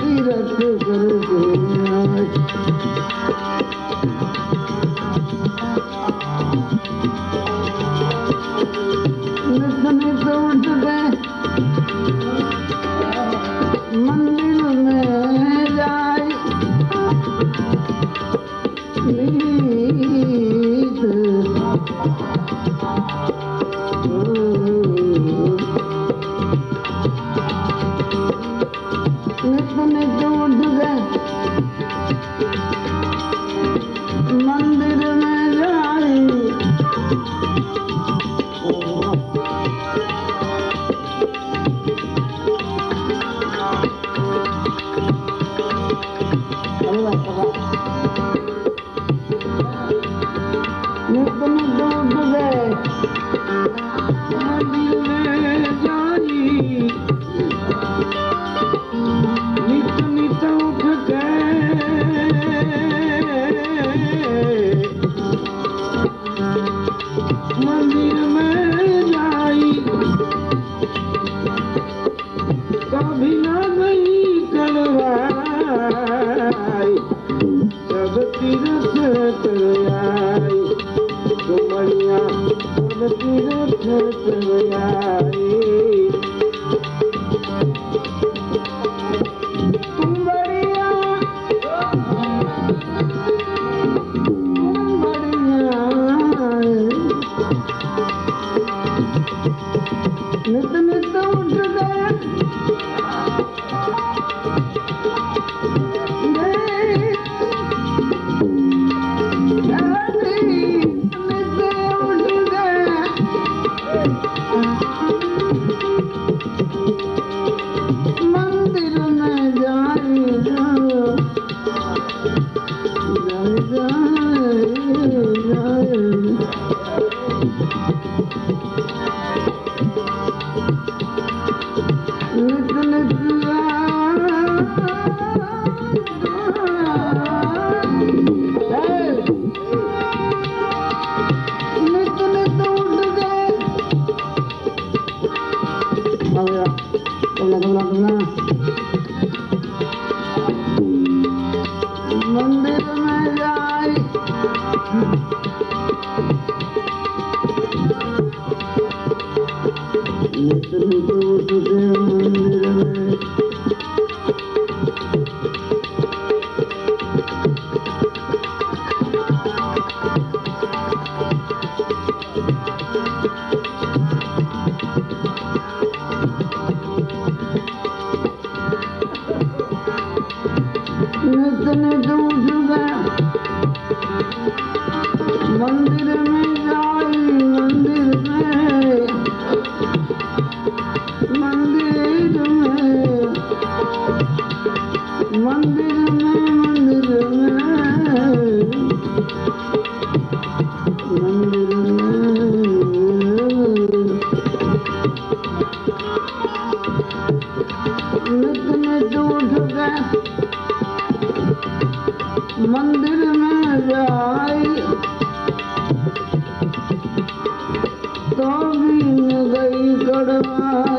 रखो करो भगती रथ सजाई ಮಾಧವಾ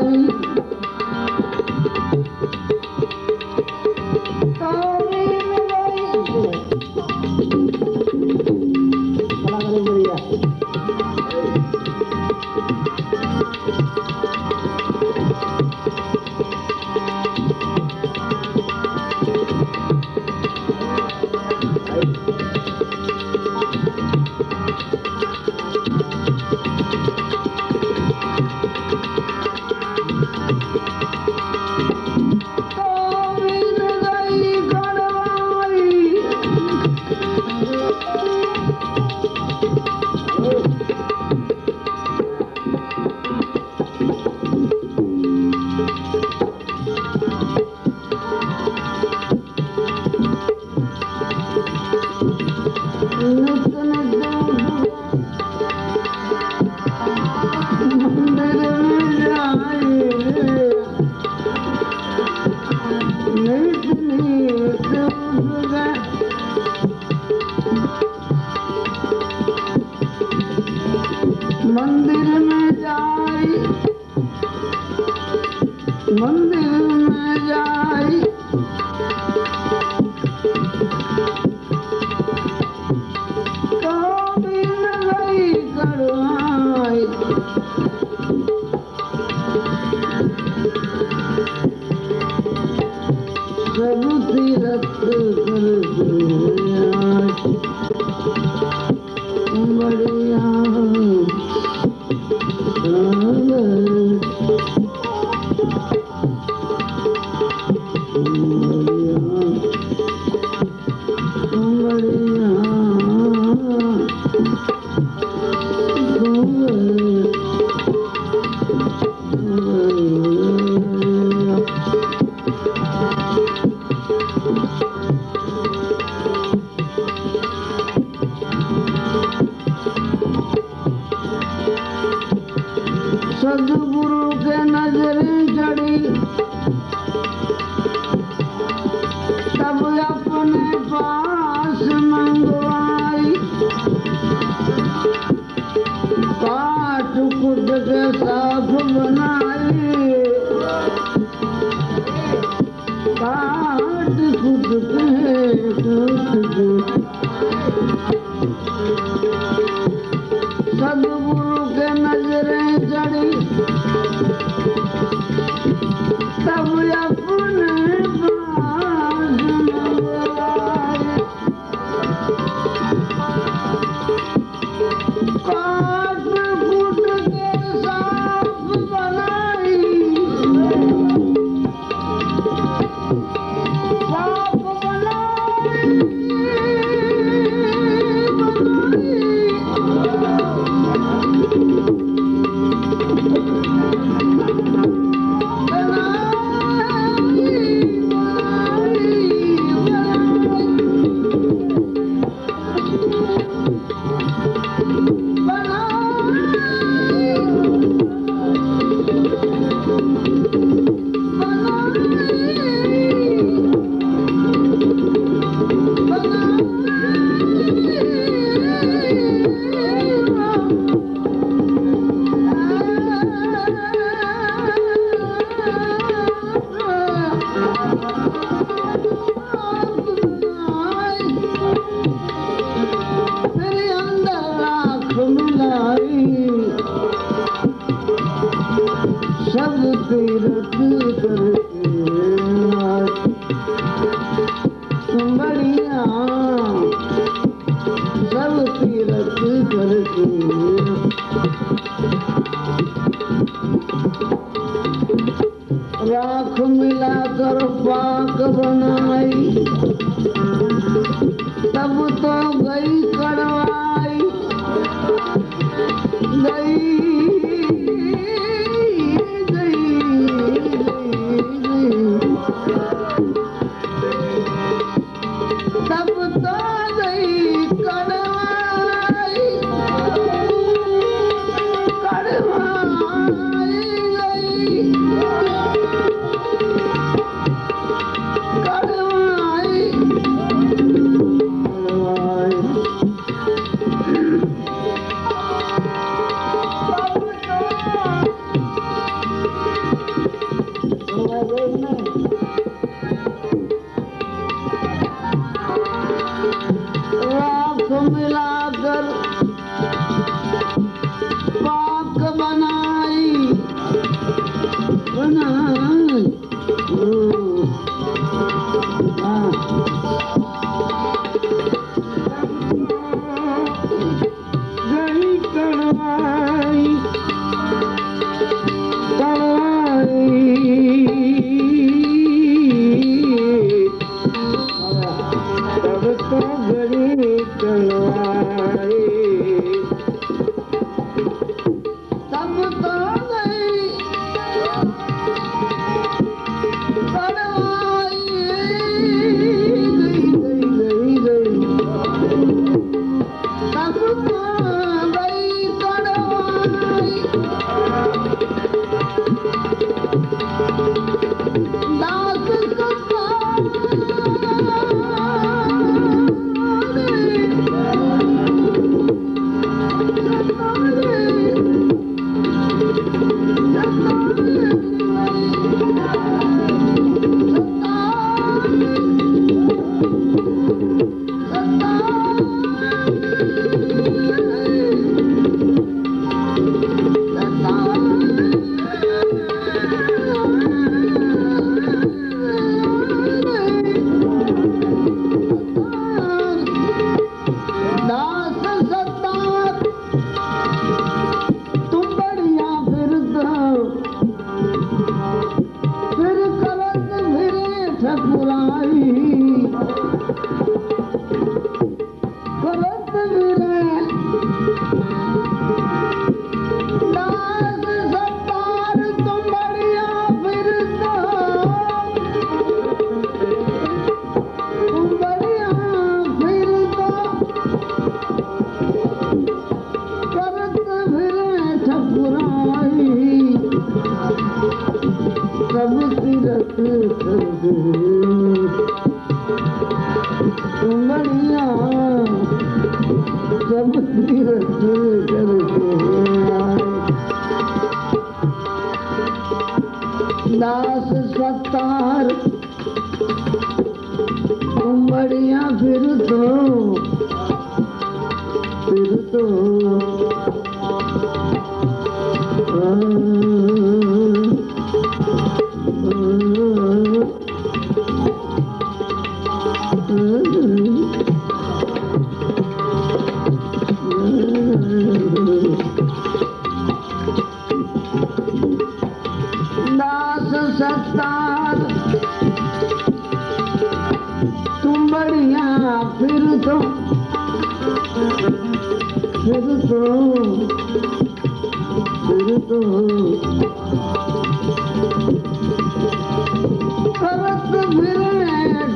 ना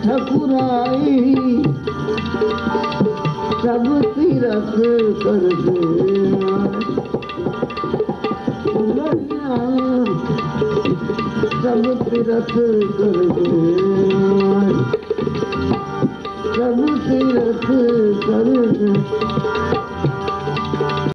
ठकुराई सभु तीरथ करीर करीर कर